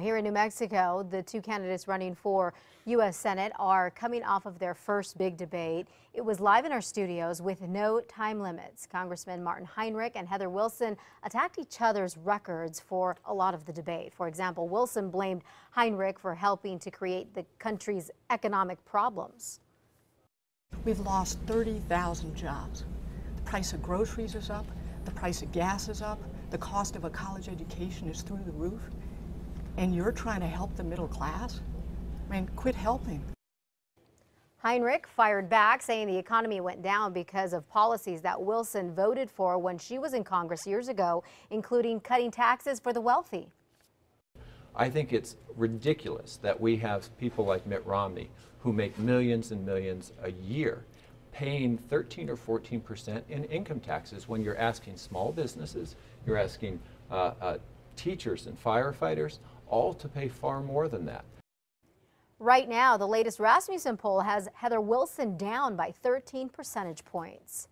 Here in New Mexico, the two candidates running for U.S. Senate are coming off of their first big debate. It was live in our studios with no time limits. Congressman Martin Heinrich and Heather Wilson attacked each other's records for a lot of the debate. For example, Wilson blamed Heinrich for helping to create the country's economic problems. We've lost 30,000 jobs. The price of groceries is up, the price of gas is up, the cost of a college education is through the roof and you're trying to help the middle class? I mean, quit helping. Heinrich fired back, saying the economy went down because of policies that Wilson voted for when she was in Congress years ago, including cutting taxes for the wealthy. I think it's ridiculous that we have people like Mitt Romney who make millions and millions a year paying 13 or 14 percent in income taxes when you're asking small businesses, you're asking uh, uh, teachers and firefighters, all to pay far more than that. Right now, the latest Rasmussen poll has Heather Wilson down by 13 percentage points.